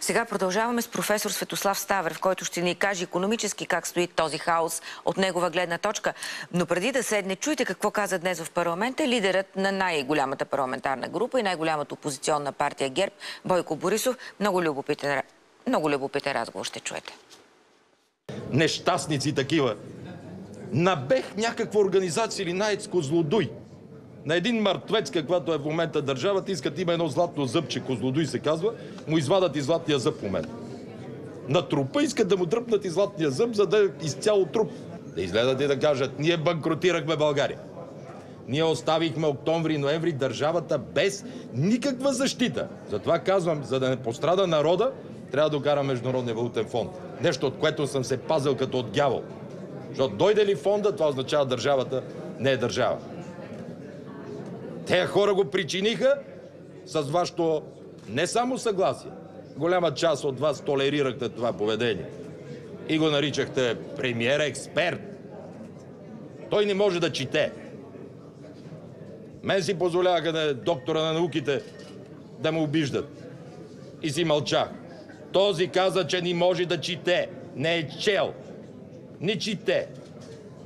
Сега продължаваме с професор Светослав Ставрев, който ще ни каже економически как стои този хаос от негова гледна точка. Но преди да седне, чуйте какво каза днес в парламента лидерът на най-голямата парламентарна група и най-голямата опозиционна партия ГЕРБ, Бойко Борисов. Много любопитен, много любопитен разговор ще чуете. Нещастници такива. Набех някаква организация или наецко злодуй на един мъртвец, каквато е в момента държавата, искат има едно златно зъбче, козлодуй се казва, му извадат и златния зъб в момента. На трупа искат да му дръпнат и златния зъб, за да е изцяло труп. Да изгледат и да кажат, ние банкротирахме България. Ние оставихме октомври-ноември държавата без никаква защита. Затова казвам, за да не пострада народа, трябва да докара Международния валутен фонд. Нещо, от което съм се пазил като от дявол. Защото дойде ли фонда, това означава държавата не е държава. Те хора го причиниха с вашето не само съгласие. Голяма част от вас толерирахте това поведение. И го наричахте премиер експерт. Той не може да чете. Мен си позволяваха да доктора на науките да му обиждат. И си мълчах. Този каза, че не може да чете. Не е чел. Не чете.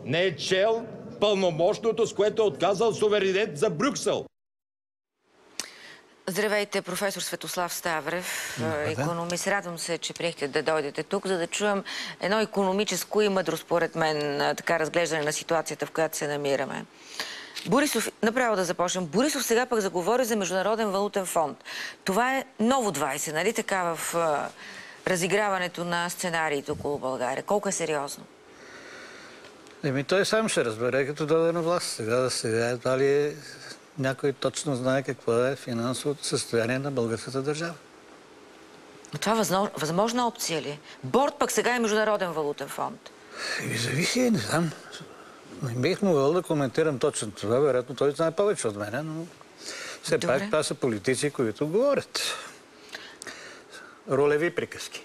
Не е чел пълномощното, с което е отказал суверенитет за Брюксел. Здравейте, професор Светослав Ставрев, економист. Радвам се, че приехте да дойдете тук, за да чуем едно економическо и мъдро, според мен, така разглеждане на ситуацията, в която се намираме. Борисов, направо да започнем. Борисов сега пък заговори за Международен валутен фонд. Това е ново 20, нали така, в разиграването на сценариите около България. Колко е сериозно? Еми, той сам ще разбере, като дойде на власт. Сега, сега едва ли е, някой точно знае какво е финансовото състояние на българската държава. Но това възможно, възможна опция ли? Борт пък сега е Международен валутен фонд. Еми, зависи, не знам. Не бих могъл да коментирам точно това. Вероятно той знае повече от мене, но все Добре. пак това са политици, които говорят. Ролеви приказки.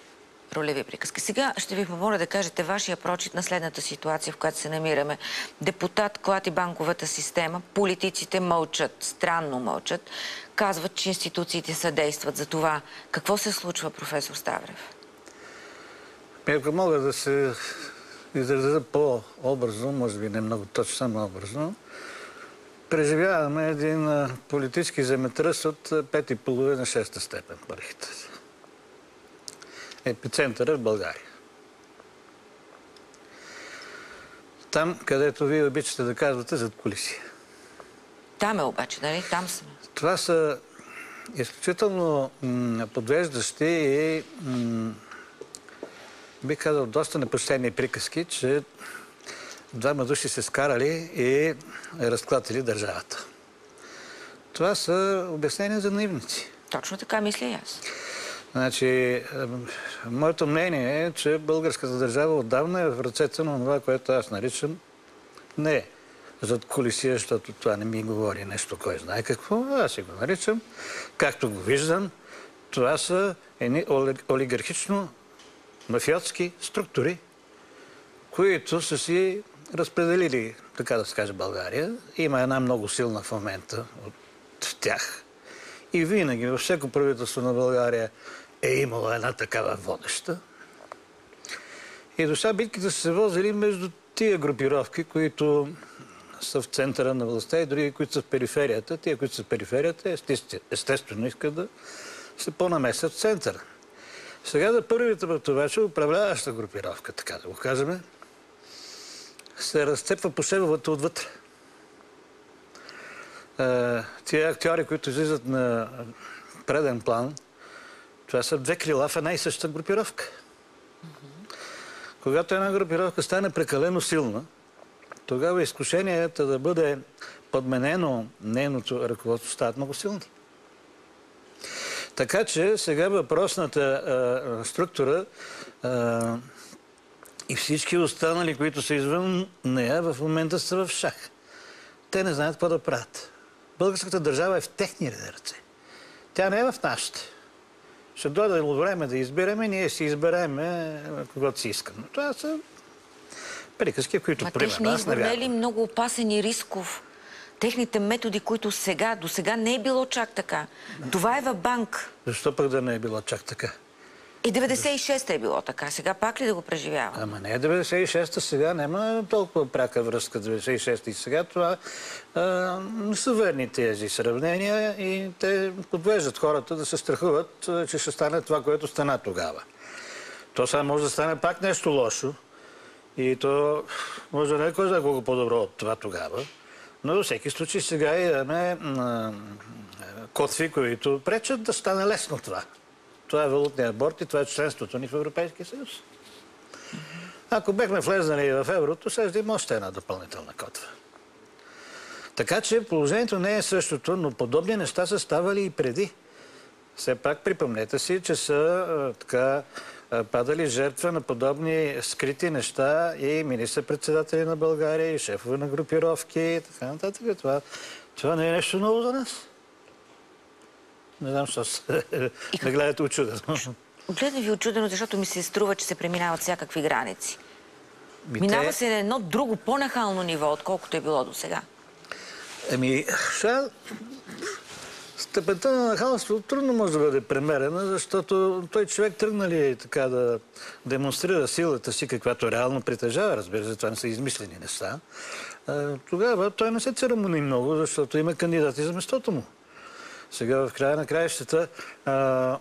Ролеви приказки. Сега ще ви помоля да кажете вашия прочит на следната ситуация, в която се намираме. Депутат клати банковата система, политиците мълчат, странно мълчат, казват, че институциите съдействат за това. Какво се случва, професор Ставрев? Ако мога да се изразя по-образно, може би не много точно, само образно, преживяваме един политически земетръс от 5,5 на 6 степен по Рихтер. Епицентъра в България. Там, където вие обичате да казвате зад колисия. Там е обаче, нали? Там сме. Това са изключително подвеждащи и м, бих казал доста непочтени приказки, че двама души се скарали и разклатили държавата. Това са обяснения за наивници. Точно така мисля и аз. Значи, моето мнение е, че българската държава отдавна е в ръцете на това, което аз наричам не зад колисия, защото това не ми говори нещо, кой знае какво. Аз си го наричам, както го виждам, това са едни оли- олигархично мафиотски структури, които са си разпределили, така да се каже, България. Има една много силна в момента от тях. И винаги, във всяко правителство на България е имало една такава водеща. И до сега битките са се возили между тия групировки, които са в центъра на властта и други, които са в периферията. Тия, които са в периферията, естествено, искат да се по-намесят в центъра. Сега за първите път обаче управляваща групировка, така да го кажем, се разцепва по шевовата отвътре. Е, Тия актьори, които излизат на преден план, това са две крила в една и съща групировка. Когато една групировка стане прекалено силна, тогава изкушенията да бъде подменено нейното ръководство стават много силни. Така че сега въпросната а, структура а, и всички останали, които са извън нея, в момента са в шах. Те не знаят какво да правят. Българската държава е в техни ръце. Тя не е в нашите. Ще дойде време да избираме, ние си избереме когато си искаме. Това са приказки, които примерно аз не избор не ли вярвам. много опасен и рисков? Техните методи, които сега, до сега не е било чак така. Това е във банк. Защо пък да не е било чак така? И 96-та е било така. Сега пак ли да го преживява? Ама не 96-та, сега няма толкова пряка връзка 96-та и сега. Това не са верни тези сравнения и те подвеждат хората да се страхуват, че ще стане това, което стана тогава. То сега може да стане пак нещо лошо и то може да не е кой знае колко по-добро от това тогава. Но във всеки случай сега имаме котви, които пречат да стане лесно това. Това е валутния борт и това е членството ни в Европейския съюз. Ако бехме влезнали в еврото, ще да има още една допълнителна котва. Така че положението не е същото, но подобни неща са ставали и преди. Все пак припомнете си, че са така падали жертва на подобни скрити неща и министър-председатели на България, и шефове на групировки и така нататък. Това, това не е нещо ново за нас. Не знам, защо се ме гледате очудено. Гледам ви очудено, защото ми се струва, че се преминават всякакви граници. Ми Минава те- се на едно друго, по-нахално ниво, отколкото е било до сега. Еми, сега степента на нахалство трудно може да бъде премерена, защото той човек тръгнали така да демонстрира силата си, каквато реално притежава, разбира се, това не са измислени неща. А, Тогава той не се церемони много, защото има кандидати за местото му. Сега в края на краищата а,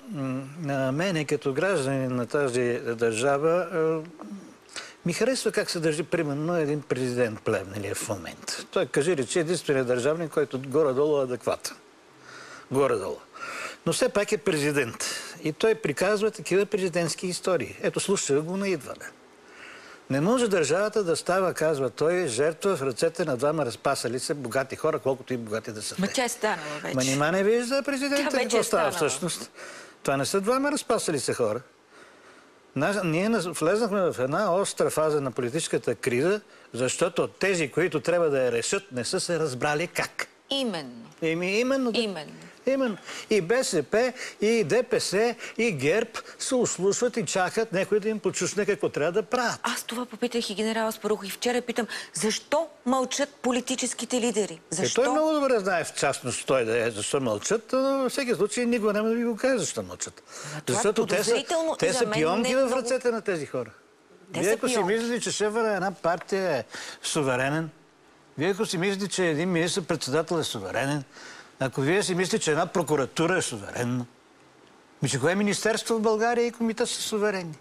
мене като гражданин на тази държава ми харесва как се държи примерно един президент Плевнелиев в момента. Той кажи речи единственият държавник, който горе-долу е адекватен. Горе-долу. Но все пак е президент. И той приказва такива президентски истории. Ето, слушай го на идване. Не може държавата да става, казва той, жертва в ръцете на двама разпасали се богати хора, колкото и богати да са Ма тя е станала вече. Ма нима не вижда президента какво е става всъщност. Това не са двама разпасали се хора. Ние влезнахме в една остра фаза на политическата криза, защото тези, които трябва да я решат, не са се разбрали как. Именно. Еми, именно. да. Именно. Именно. И БСП, и ДПС, и ГЕРБ се услушват и чакат някой да им почушне какво трябва да правят. Аз това попитах и генерал Спарухов и вчера питам, защо мълчат политическите лидери? Е, Защо? той много добре знае в частност той да е защо мълчат, но във всеки случай никога няма да ви го каже защо мълчат. това е Защото те са, те са пионки е в много- ръцете на тези хора. Те Вие ако си мислите, че шефа на една партия е суверенен, вие ако си мислите, че един министр-председател е суверенен, ако вие си мислите, че една прокуратура е суверенна, ми че кое министерство в България и комита са суверенни?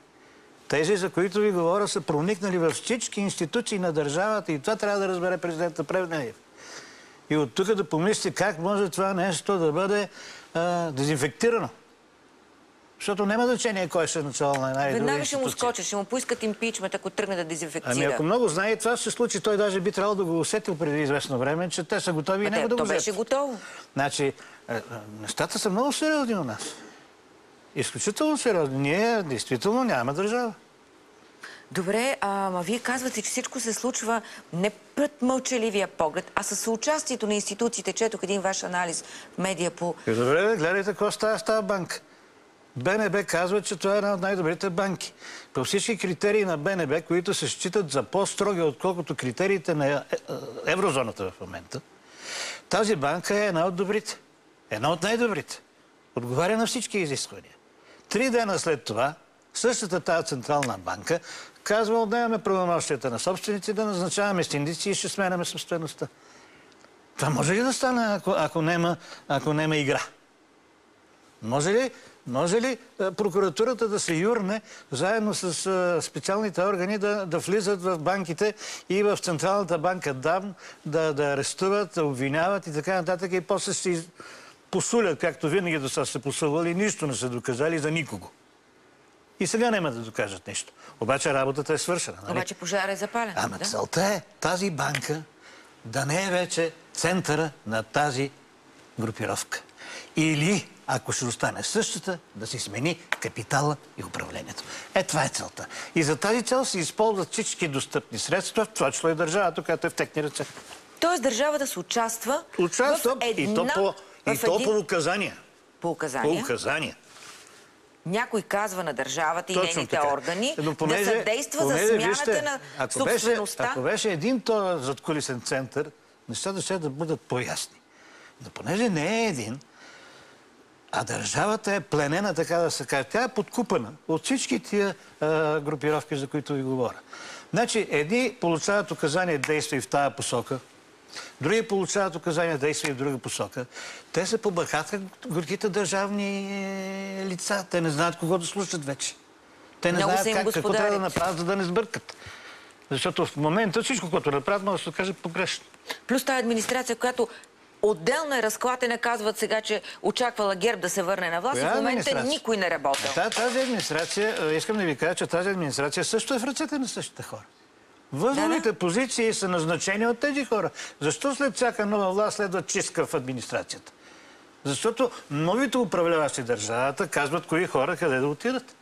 Тези, за които ви говоря, са проникнали във всички институции на държавата и това трябва да разбере президента Плевнелиев. И от тук да помислите как може това нещо да бъде а, дезинфектирано. Защото няма значение кой ще е начало на една или друга Веднага ще му скочат, ще му поискат импичмент, ако тръгне да дезинфекцира. Ами ако много знае, това ще се случи. Той даже би трябвало да го усетил преди известно време, че те са готови и Ма те- него да го беше вземат. готово. Значи, е, е, нещата са много сериозни у нас. Изключително сериозни. Ние действително нямаме държава. Добре, ама вие казвате, че всичко се случва не пред мълчаливия поглед, а със съучастието на институциите. Четох един ваш анализ в медия по... И добре, гледайте какво става с тази банка. БНБ казва, че това е една от най-добрите банки. По всички критерии на БНБ, които се считат за по-строги, отколкото критериите на е- е- еврозоната в момента, тази банка е една от добрите. Една от най-добрите. Отговаря на всички изисквания. Три дена след това, същата тази централна банка казва, отнемаме правомощията на собственици да назначаваме синдици и ще сменяме собствеността. Това може ли да стане, ако, ако, нема, ако нема игра? Може ли, може ли а, прокуратурата да се юрне заедно с а, специалните органи да, да влизат в банките и в Централната банка ДАМ, да, да арестуват, да обвиняват и така нататък и после из- посулят, както винаги до сега са посулвали, нищо не са доказали за никого. И сега няма да докажат нищо. Обаче работата е свършена. Нали? Обаче пожар е запален. Ама да? целта е тази банка да не е вече центъра на тази групировка. Или, ако ще остане същата, да си смени капитала и управлението. Е, това е целта. И за тази цел се използват всички достъпни средства, в това число и държавата, която е в техни ръце. Тоест държавата се участва, Участва в една... и то, по, и то един... по указания. по По указания. указания. Някой казва на държавата и Точно нейните така. органи Но понеже- да съдейства за понеже, смяната вижте, на ако собствеността. Беше, ако беше един този задкулисен център, нещата ще да бъдат по-ясни. Но понеже не е един, А държавата е пленена, така да се каже. Тя е подкупена от всички тия а, групировки, за които ви говоря. Значи, едни получават указания действия в тази посока, други получават указания действия в друга посока. Те се побъркаха горките държавни е, лица. Те не знаят кого да слушат вече. Те не Много знаят как, какво трябва да направят, за да не сбъркат. Защото в момента всичко, което направят, може да се окаже погрешно. Плюс тази администрация, която отделно е разклатена, казват сега, че очаквала ГЕРБ да се върне на власт и в момента никой не работи. Та, тази администрация, е, искам да ви кажа, че тази администрация също е в ръцете на същите хора. Възловите позиции са назначени от тези хора. Защо след всяка нова власт следва чистка в администрацията? Защото новите управляващи държавата казват кои хора къде да отидат.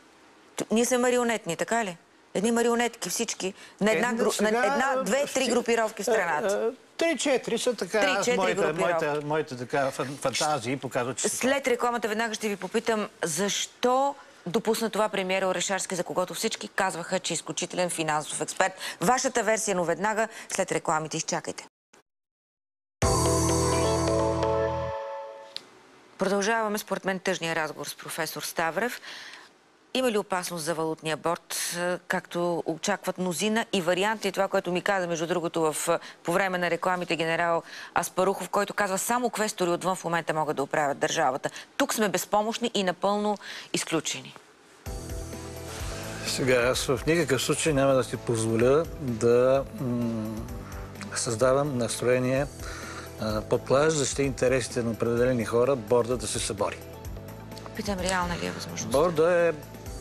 Ние сме марионетни, така ли? Едни марионетки всички. На една, Е, сега, на една две, три групировки в страната. Три-четири са така. аз моите, моите, моите така, фан- фантазии показват, че След рекламата веднага ще ви попитам защо допусна това премиера Орешарски, за когото всички казваха, че е изключителен финансов експерт. Вашата версия, но веднага след рекламите изчакайте. Продължаваме, според мен, тъжния разговор с професор Ставрев. Има ли опасност за валутния борт, е, както очакват мнозина и вариант ли това, което ми каза, между другото, в, е, по време на рекламите генерал Аспарухов, който казва само квестори отвън в момента могат да оправят държавата. Тук сме безпомощни и напълно изключени. Сега, аз в никакъв случай няма да си позволя да създавам настроение подклаждащи интересите на определени хора борда да се събори. Питам, реална ли е възможност? Борда е,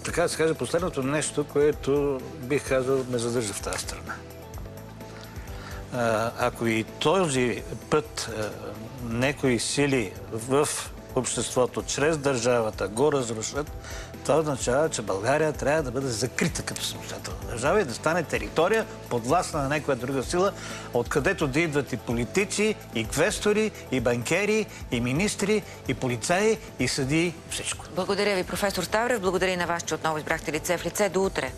така да се каже, последното нещо, което бих казал ме задържа в тази страна. Ако и този път а, некои сили в обществото, чрез държавата, го разрушат, това означава, че България трябва да бъде закрита като самостоятелна държава и да стане територия под власт на някоя друга сила, откъдето да идват и политици, и квестори, и банкери, и министри, и полицаи, и съдии, всичко. Благодаря ви, професор Ставрев. Благодаря и на вас, че отново избрахте лице в лице. До утре.